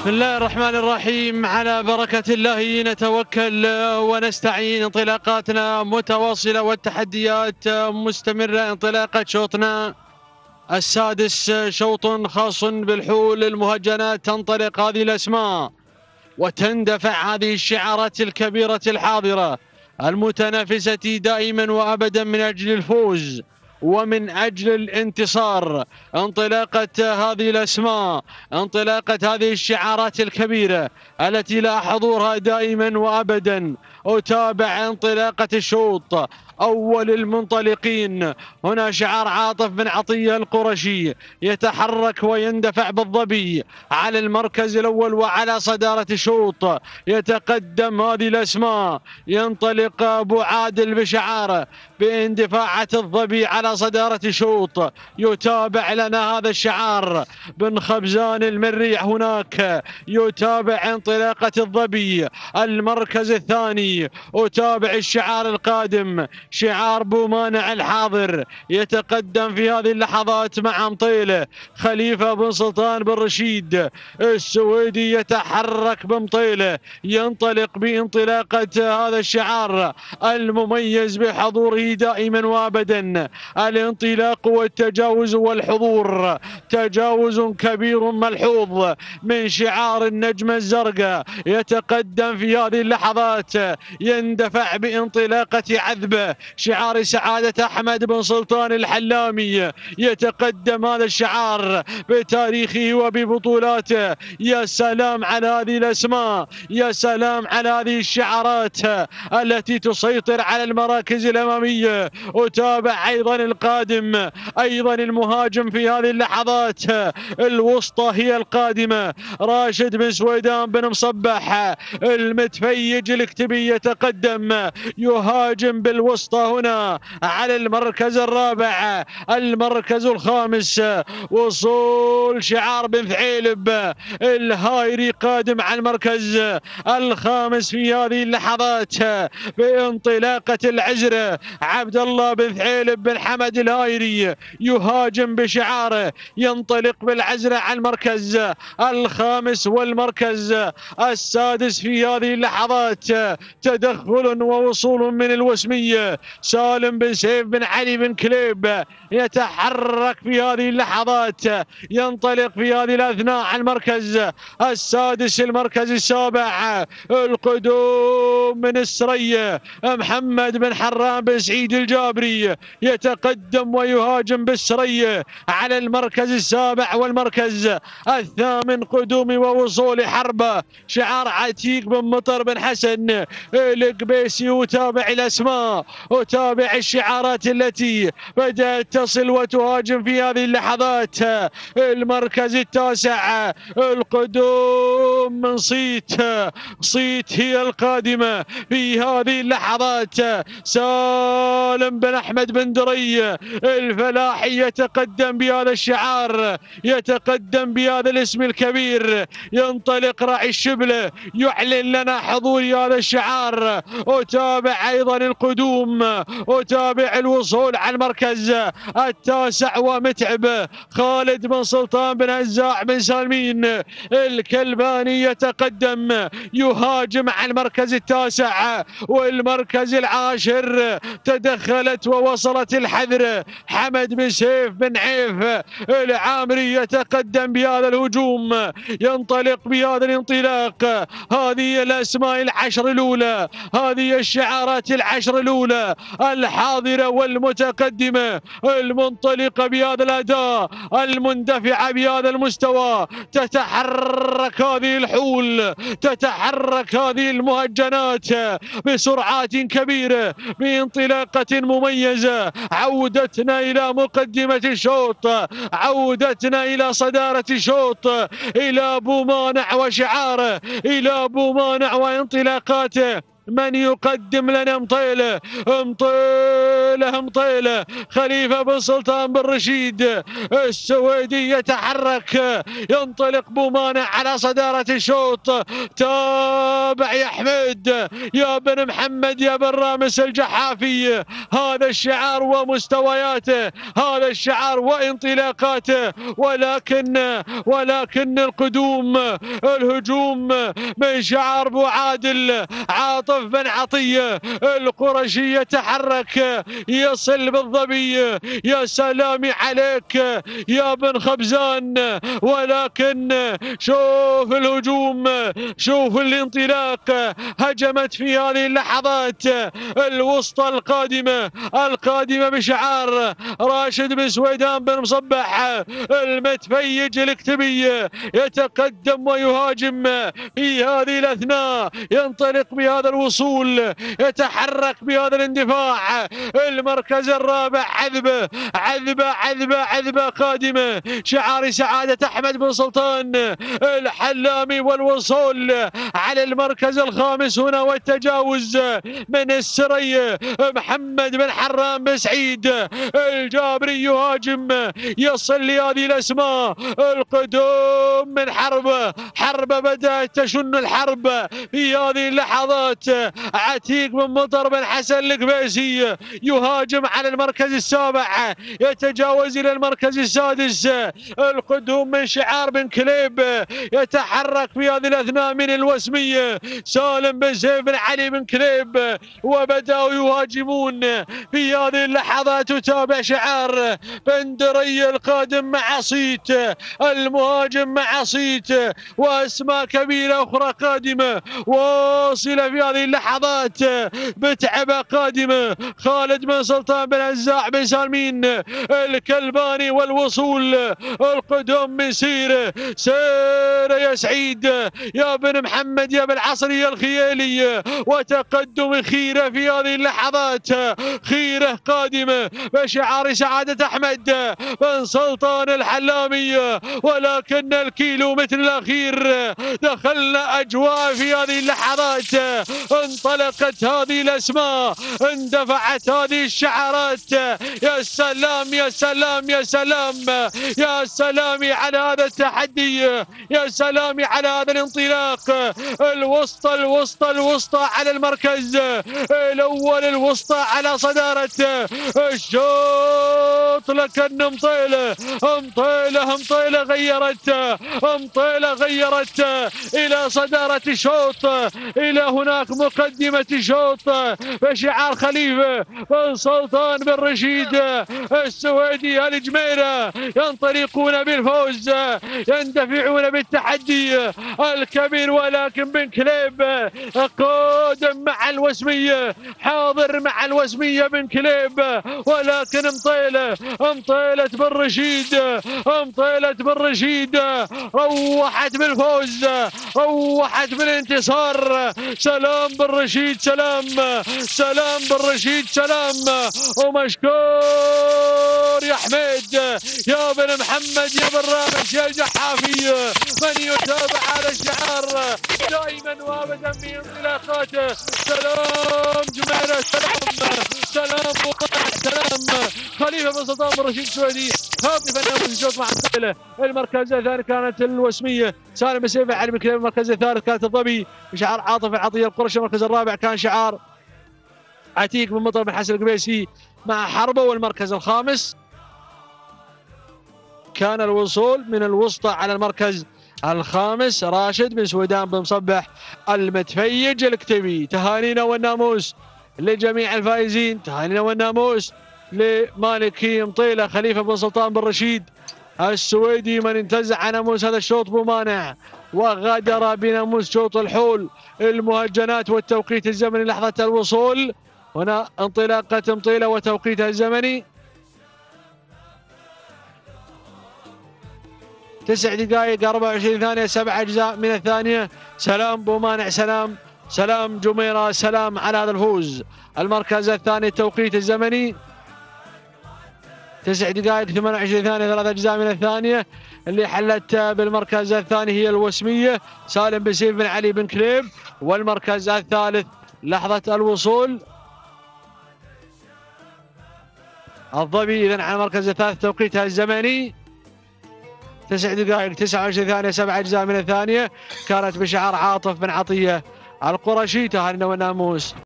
بسم الله الرحمن الرحيم. على بركة الله نتوكل ونستعين. انطلاقاتنا متواصلة والتحديات مستمرة. انطلاقة شوطنا السادس شوط خاص بالحول. المهجنات تنطلق هذه الأسماء وتندفع هذه الشعارات الكبيرة الحاضرة. المتنافسة دائما وأبدا من أجل الفوز. ومن أجل الانتصار انطلاقة هذه الأسماء انطلاقة هذه الشعارات الكبيرة التي لا حضورها دائما وأبدا. أتابع انطلاقة الشوط. أول المنطلقين. هنا شعار عاطف بن عطية القرشي. يتحرك ويندفع بالظبي. على المركز الأول وعلى صدارة الشوط. يتقدم هذه الأسماء. ينطلق أبو عادل بشعاره باندفاعة الظبي على صدارة الشوط. يتابع لنا هذا الشعار. بن خبزان المريح هناك. يتابع انطلاقة الظبي. المركز الثاني. أتابع الشعار القادم شعار بومانع الحاضر يتقدم في هذه اللحظات مع مطيله خليفة بن سلطان بن رشيد السويدي يتحرك بمطيله ينطلق بانطلاقة هذا الشعار المميز بحضوره دائما وابدا الانطلاق والتجاوز والحضور تجاوز كبير ملحوظ من شعار النجمة الزرقاء يتقدم في هذه اللحظات يندفع بانطلاقة عذبة. شعار سعادة أحمد بن سلطان الحلامي. يتقدم هذا الشعار بتاريخه وببطولاته. يا سلام على هذه الأسماء. يا سلام على هذه الشعارات التي تسيطر على المراكز الأمامية. أتابع أيضا القادم. أيضا المهاجم في هذه اللحظات. الوسطى هي القادمة. راشد بن سويدان بن مصبح. المتفيج الكتبي يتقدم. يهاجم بالوسطى هنا على المركز الرابع. المركز الخامس. وصول شعار بن ثعيلب الهايري قادم على المركز الخامس في هذه اللحظات. بانطلاقة العزرة عبد الله بن ثعيلب بن حمد الهايري يهاجم بشعاره ينطلق بالعزرة على المركز الخامس والمركز السادس في هذه اللحظات. تدخل ووصول من الوسمية. سالم بن سيف بن علي بن كليب يتحرك في هذه اللحظات ينطلق في هذه الأثناء على المركز السادس المركز السابع. القدوم! من السرية محمد بن حرام بن سعيد الجابري يتقدم ويهاجم بالسرية على المركز السابع والمركز الثامن قدوم ووصول حربة. شعار عتيق بن مطر بن حسن القبيسي وتابع الأسماء وتابع الشعارات التي بدأت تصل وتهاجم في هذه اللحظات. المركز التاسع القدوم من صيت صيت هي القادمة. في هذه اللحظات. سالم بن أحمد بن دري الفلاحي يتقدم بهذا الشعار يتقدم بهذا الاسم الكبير. ينطلق راعي الشبلة يعلن لنا حضور هذا الشعار. وتابع أيضا القدوم وتابع الوصول على المركز التاسع ومتعب. خالد بن سلطان بن هزاع بن سالمين الكلباني يتقدم يهاجم على المركز التاسع. والمركز العاشر تدخلت ووصلت الحذر. حمد بن سيف بن عيف العامري يتقدم بهذا الهجوم. ينطلق بهذا الانطلاق. هذه الأسماء العشر الأولى. هذه الشعارات العشر الأولى. الحاضرة والمتقدمة. المنطلقه بهذا الأداء. المندفعة بهذا المستوى. تتحرك هذه الحول. تتحرك هذه المهجنات. بسرعات كبيرة بانطلاقه مميزة. عودتنا إلى مقدمة الشوط عودتنا إلى صدارة الشوط إلى أبو مانع وشعاره. إلى أبو مانع وانطلاقاته. من يقدم لنا مطيله مطيله مطيله خليفة بن سلطان بن رشيد السويدي يتحرك ينطلق بومانع على صدارة الشوط. تابع يا حميد يا بن محمد يا بن رامس الجحافي. هذا الشعار ومستوياته هذا الشعار وانطلاقاته. ولكن ولكن القدوم الهجوم من شعار أبو عادل عاطف بن عطية القرشي يتحرك يصل بالظبي يا سلامي عليك يا بن خبزان. ولكن شوف الهجوم شوف الانطلاق هجمت في هذه اللحظات الوسطى القادمة القادمة بشعار راشد بن سويدان بن مصبح المتفيج الاكتبي يتقدم ويهاجم في هذه الأثناء ينطلق بهذا الوصول يتحرك بهذا الاندفاع. المركز الرابع عذبه عذبه عذبه عذبه قادمه شعار سعادة أحمد بن سلطان. الحلامي والوصول على المركز الخامس هنا والتجاوز من السري محمد بن حرام بن سعيد. الجابري يهاجم يصل لهذه الأسماء. القدوم من حرب حرب بدأت تشن الحرب في هذه اللحظات. عتيق بن مطر بن حسن القبيسي يهاجم على المركز السابع يتجاوز إلى المركز السادس. القدوم من شعار بن كليب يتحرك في هذه الأثناء من الوسميه سالم بن سيف بن علي بن كليب وبدأوا يهاجمون. في هذه اللحظات تتابع شعار بندري القادم مع صيت المهاجم مع صيت وأسماء كبيرة أخرى قادمة. واصلة في هذه اللحظات بتعبه قادمة. خالد بن سلطان بن عزاع بن سالمين الكلباني والوصول القدوم من سيره سيره يا سعيد يا بن محمد يا بن عصري الخيالي. وتقدم خيره في هذه اللحظات خيره قادمة. بشعار سعادة أحمد بن سلطان الحلامي. ولكن الكيلو متر الأخير دخلنا أجواء في هذه اللحظات. انطلقت هذه الأسماء اندفعت هذه الشعارات. يا سلام يا سلام يا سلام يا سلامي على هذا التحدي يا سلامي على هذا الانطلاق. الوسطى الوسطى الوسطى على المركز. الأول الوسطى على صدارة. الشوط لكن مطيله مطيله مطيله غيرت مطيله غيرت. إلى صدارة الشوط. إلى هناك مقدمة الشوط بشعار خليفه بن سلطان بن رشيد السويدي الجميره ينطلقون بالفوز يندفعون بالتحدي الكبير ولكن بن كليب قادم مع الوسمية حاضر مع الوسمية بن كليب. ولكن مطيله مطيله بن رشيد مطيله بن رشيد روحت بالفوز روحت بالانتصار. سلام بن رشيد سلام سلام بن رشيد سلام. ومشكور يا حميد يا بن محمد يا بن رامش يا الجحافي من يتابع على الشعار دائما وابدا في انطلاقاته سلام جميله سلام. سلام. سلام خليفة بن سلطان بن رشيد السويدي هاتف الناموس الشوط مع السائله المركز الثاني كانت الوسمية. سالم بن سيف علي بن المركز الثالث كانت الظبي شعار عاطف العطية القرشي المركز الرابع كان شعار عتيق بن مطر بن حسن القبيسي مع حربه والمركز الخامس. كان الوصول من الوسطى على المركز الخامس راشد بن سويدان بن مصبح المتفيج الكتبي تهانينا والناموس لجميع الفائزين. تهانينا والناموس لمالكي مطيلة خليفة بن سلطان بن رشيد السويدي من انتزع ناموس هذا الشوط بمانع وغادر بناموس شوط الحول المهجنات والتوقيت الزمني لحظة الوصول. هنا انطلاقة مطيلة وتوقيتها الزمني. تسع دقائق 24 ثانية سبع أجزاء من الثانية. سلام بومانع سلام. سلام جميرة سلام على هذا الفوز. المركز الثاني التوقيت الزمني. تسع دقائق 28 ثانية ثلاث أجزاء من الثانية. اللي حلت بالمركز الثاني هي الوسمية سالم بن سيف بن علي بن كليب. والمركز الثالث لحظة الوصول. الظبي إذا على مركز الثالث توقيتها الزمني. تسع دقائق 29 ثانية سبع أجزاء من الثانية. كانت بشعار عاطف بن عطية القرشي تهانينا والناموس